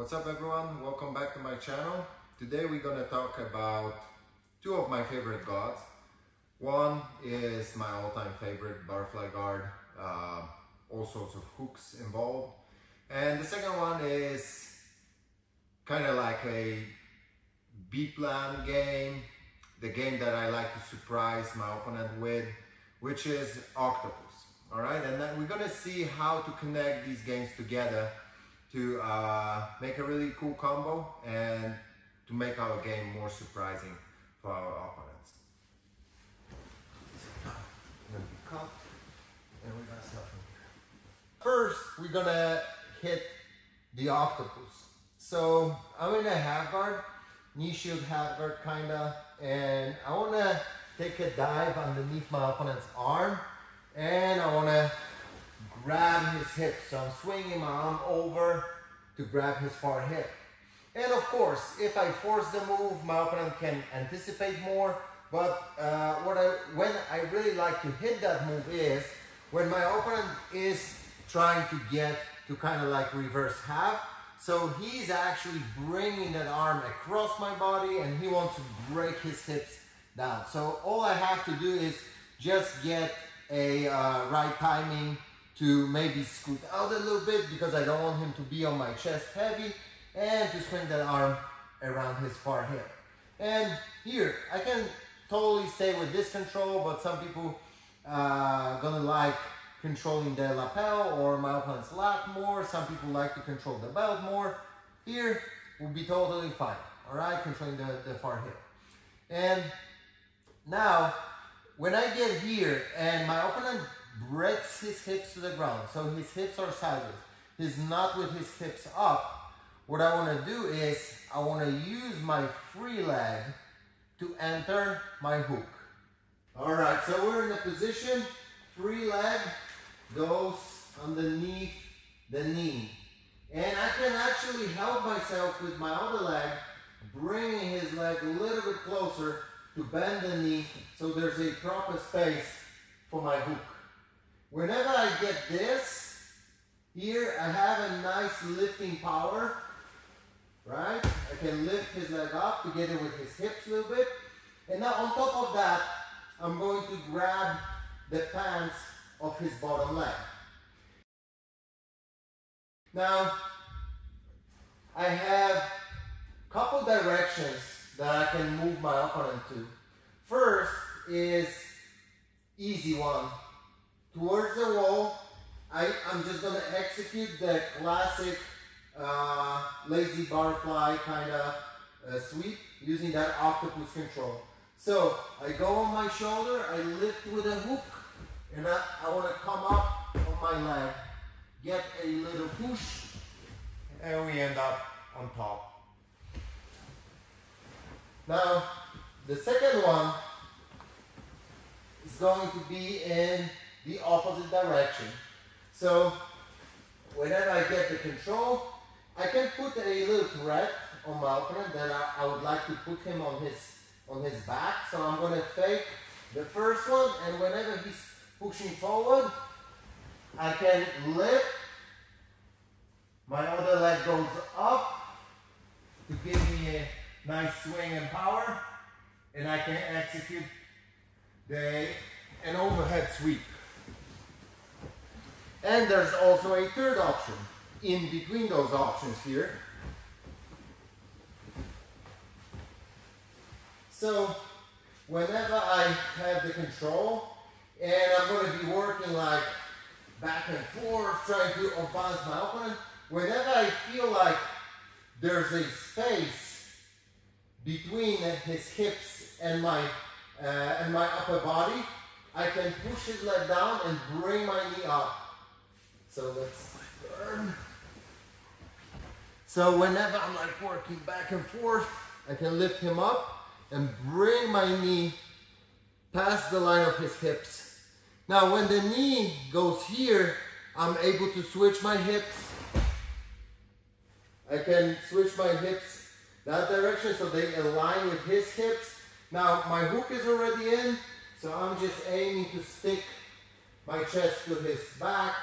What's up everyone? Welcome back to my channel. Today we're gonna talk about two of my favorite guards. One is my all-time favorite butterfly guard, uh, all sorts of hooks involved. And the second one is kind of like a B-plan game, the game that I like to surprise my opponent with, which is Octopus. All right, and then we're gonna see how to connect these games together to uh, make a really cool combo and to make our game more surprising for our opponents. First, we're gonna hit the octopus. So I'm in a half guard, knee shield half guard kinda, and I wanna take a dive underneath my opponent's arm, and I wanna grab his hip. So I'm swinging my arm over to grab his far hip. And of course, if I force the move, my opponent can anticipate more. But uh, what I, when I really like to hit that move is when my opponent is trying to get to kind of like reverse half. So he's actually bringing that arm across my body and he wants to break his hips down. So all I have to do is just get a uh, right timing to maybe scoot out a little bit because I don't want him to be on my chest heavy and to swing that arm around his far hip. And here, I can totally stay with this control, but some people uh, gonna like controlling the lapel or my opponent's lat more. Some people like to control the belt more. Here will be totally fine, all right? Controlling the, the far hip. And now, when I get here and my opponent breaks his hips to the ground. So his hips are sideways. He's not with his hips up. What I want to do is I want to use my free leg to enter my hook. All right, so we're in a position. Free leg goes underneath the knee. And I can actually help myself with my other leg, bringing his leg a little bit closer to bend the knee so there's a proper space for my hook. Whenever I get this, here I have a nice lifting power, right? I can lift his leg up together with his hips a little bit. And now on top of that, I'm going to grab the pants of his bottom leg. Now, I have a couple directions that I can move my opponent to. First is easy one towards the wall. I, I'm just gonna execute the classic uh, lazy butterfly kind of uh, sweep using that octopus control. So I go on my shoulder, I lift with a hook, and I, I want to come up on my leg, get a little push, and we end up on top. Now, the second one is going to be in the opposite direction. So whenever I get the control, I can put a little threat on my opponent that I, I would like to put him on his on his back. So I'm going to fake the first one and whenever he's pushing forward, I can lift. My other leg goes up to give me a nice swing and power and I can execute the an overhead sweep. And there's also a third option in between those options here. So whenever I have the control and I'm going to be working like back and forth trying to advance my opponent, whenever I feel like there's a space between his hips and my uh, and my upper body, I can push his leg down and bring my knee up so let's turn. So whenever I'm like working back and forth, I can lift him up and bring my knee past the line of his hips. Now when the knee goes here, I'm able to switch my hips. I can switch my hips that direction so they align with his hips. Now my hook is already in, so I'm just aiming to stick my chest to his back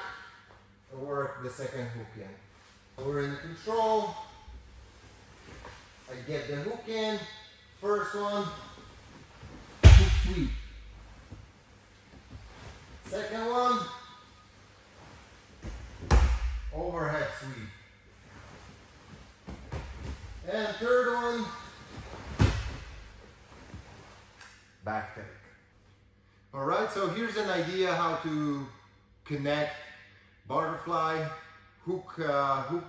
work the second hook in. We're in control. I get the hook in. First one, hook sweep. Second one, overhead sweep. And third one, back take. All right, so here's an idea how to connect butterfly hook uh, hook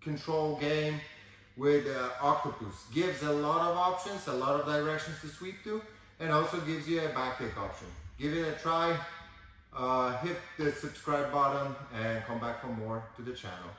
control game with uh, octopus. Gives a lot of options, a lot of directions to sweep to, and also gives you a back take option. Give it a try. Uh, hit the subscribe button and come back for more to the channel.